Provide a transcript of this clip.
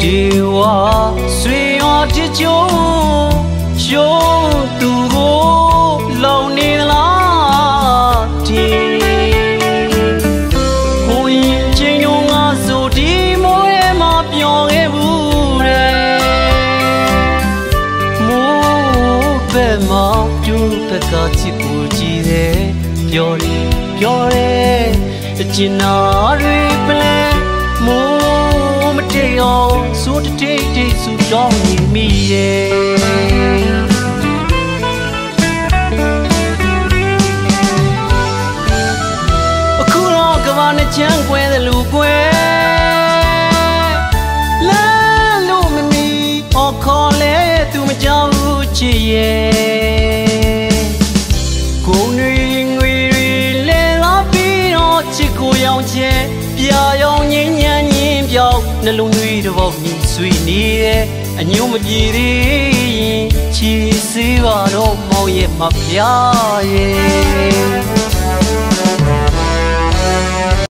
ဝါဆွေရောတကြိုးရှုံးသူကိုလုံနေလားဒီဟိုရင်ချင်းတို့ငါဆိုဒီမိုးရဲမှာပျော်ခဲ့ဘူးတဲ့မိုးပဲမောင်ကျူဘက်ကချစ်ကိုကြည့်တယ်ပြောတယ်ပြောတယ်အကျဉ်းနာတွေပလဲမိုးမတေ အောင်ဆိုတတိတ်တိတ်ဆူတောင်းနေမိရဲ့အခုတော့ကဘာနဲ့ချမ်းကွဲတယ်လူကွဲလမ်းလို့မမီအော်ခေါ်လဲသူမကြောက်ဘူးချစ်ရဲ့ကိုယ်တွေငွေတွေလဲလာပြီးတော့ချစ်ကိုရောင်ချဲပြာရောင်ငင်း ညံ့ညင်းပြောင်းနှလုံးသွေးတစ်ပေါက်ညီဆွေနေရဲ့အညို့မပြေသေးရင်ချီစေးပါတော့မောင်ရဲ့မဖျားရဲ့